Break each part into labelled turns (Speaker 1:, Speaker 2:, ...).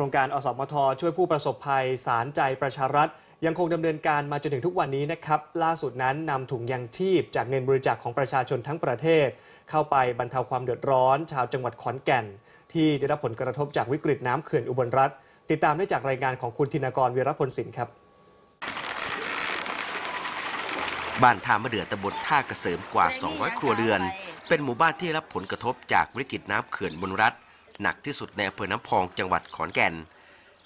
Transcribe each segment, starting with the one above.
Speaker 1: ครงการอสมท ช่วยผู้ประสบภัยสารใจประชารัฐ ยังคงดำเนินการมาจนถึงทุกวันนี้นะครับ ล่าสุดนั้นนำถุงยังชีพ จากเงินบริจาคของประชาชนทั้งประเทศ เข้าไปบรรเทาความเดือดร้อน ชาวจังหวัดขอนแก่น ที่ได้รับผลกระทบจากวิกฤตน้ำเขื่อนอุบลรัฐ ติดตามได้จากรายงานของคุณธินกรวีรพลสินครับ
Speaker 2: บ้านท่ามะเดือตำบลท่าเกษมกว่า 200 ครัวเรือน เป็นหมู่บ้านที่ได้รับผลกระทบจากวิกฤตน้ำเขื่อนบนรัฐ หนักที่สุดในอำเภอน้ำพองจังหวัดขอนแก่น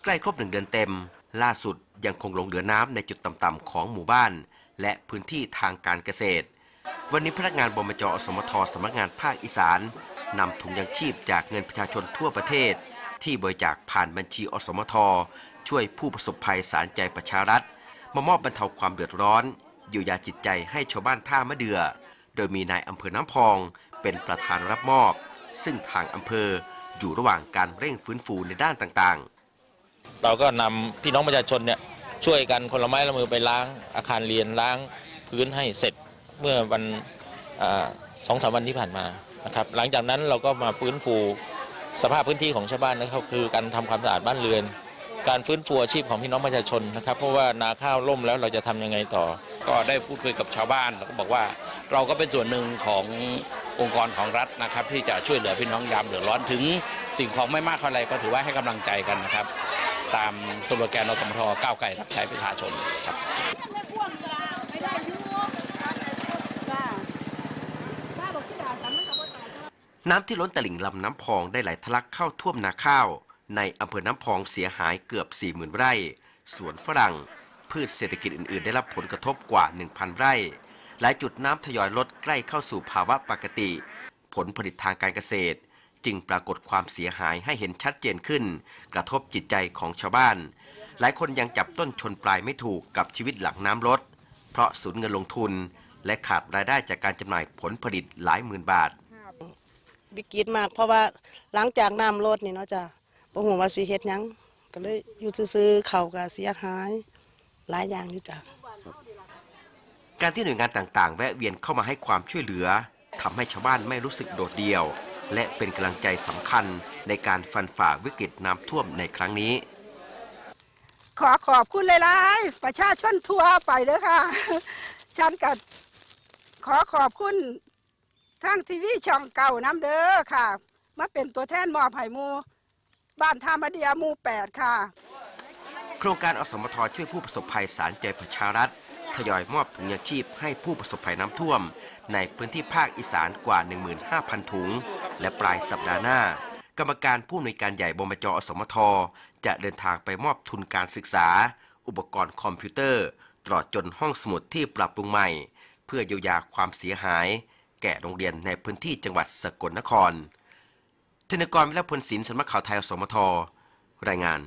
Speaker 2: ใกล้ครบหนึ่งเดือนเต็ม ล่าสุดยังคงลงเหลือน้ำในจุดต่ำๆของหมู่บ้าน และพื้นที่ทางการเกษตร วันนี้พนักงานบมจอสมทสำนักงานภาคอีสานนำถุงยังชีพจากเงินประชาชนทั่วประเทศ ที่บริจาคผ่านบัญชีอสมท ช่วยผู้ประสบภัยสารใจประชารัฐ มามอบบรรเทาความเดือดร้อนเยียวยาจิตใจให้ชาวบ้านท่ามะเดือโดยมีนายอำเภอน้ำพองเป็นประธานรับมอบ ซึ่งทางอำเภอ อยู่ระหว่างการเร่งฟื้นฟูในด้านต่างๆ
Speaker 3: เราก็นำพี่น้องประชาชนเนี่ยช่วยกันคนละไม้ละมือไปล้างอาคารเรียนล้างพื้นให้เสร็จเมื่อวันอาสองสามวันที่ผ่านมานะครับหลังจากนั้นเราก็มาฟื้นฟูสภาพพื้นที่ของชาวบ้านนะครับคือการทำความสะอาดบ้านเรือน การฟื้นฟูอาชีพของพี่น้องประชาชนนะครับเพราะว่านาข้าวล่มแล้วเราจะทำยังไงต่อ
Speaker 4: ก็ได้พูดคุยกับชาวบ้านแล้วก็บอกว่าเราก็เป็นส่วนหนึ่งของ องค์กรของรัฐนะครับที่จะช่วยเหลือพี่น้องยามเดือดร้อนถึงสิ่งของไม่มากเท่าไรก็ถือว่าให้กำลังใจกันนะครับ ตามสโลแกนอสมทก้าวไกลรับใช้ประชาชนครับ
Speaker 5: ไม่พ่วงจ้าไม่ได้ยุ่งจ้าถ้าบอกที่ด่าฉันมันก็บ่ตายจ้า
Speaker 2: น้ำที่ล้นตลิ่งลำน้ำพองได้ไหลทะลักเข้าท่วมนาข้าว ในอำเภอน้ำพองเสียหายเกือบ 40,000 ไร่ สวนฝรั่ง พืชเศรษฐกิจอื่น ๆ ได้รับผลกระทบกว่า 1,000 ไร่ หลายจุดน้ำทยอยลดใกล้เข้าสู่ภาวะปกติ ผลผลิตทางการเกษตร จึงปรากฏความเสียหายให้เห็นชัดเจนขึ้น กระทบจิตใจของชาวบ้าน หลายคนยังจับต้นชนปลายไม่ถูกกับชีวิตหลังน้ำลด เพราะสูญเงินลงทุน และขาดรายได้จากการจำหน่ายผลผลิตหลายหมื่นบาท
Speaker 6: วิกฤตมากเพราะว่าหลังจากน้ำลดนี่เนาะจ้ะบ่ฮู้ว่าสิเฮ็ดหยังก็เลยอยู่ซื่อๆเขาก็เสียหายหลายอย่างอยู่จ้ะ
Speaker 2: การที่หน่วยงานต่างๆ แวะเวียนเข้ามาให้ความช่วยเหลือทำให้ชาวบ้านไม่รู้สึกโดดเดี่ยว และเป็นกำลังใจสำคัญในการฟันฝ่าวิกฤตน้ำท่วมในครั้งนี้
Speaker 5: ขอขอบคุณหลายๆประชาชนทั่วไปเด้อค่ะ ฉันก็ขอขอบคุณทางทีวีช่องเก่าน้ำเด้อค่ะ มาเป็นตัวแทนมอบให้หมู บ้านท่ามาเดียหมูแปดค่ะ
Speaker 2: โครงการอสมทช่วยผู้ประสบภัยสารใจประชารัฐ ทยอยมอบถุงยางชีพให้ผู้ประสบภัยน้ำท่วม ในพื้นที่ภาคอีสานกว่า 15,000 ถุง และปลายสัปดาห์หน้า กรรมการผู้อำนวยการใหญ่บมจอสมท จะเดินทางไปมอบทุนการศึกษา อุปกรณ์คอมพิวเตอร์ ตลอดจนห้องสมุดที่ปรับปรุงใหม่ เพื่อเยียวยาความเสียหาย แก่โรงเรียนในพื้นที่จังหวัดสกลนครธนกรวิรพลศิลป์สำนักข่าวไทยอสมท รายงาน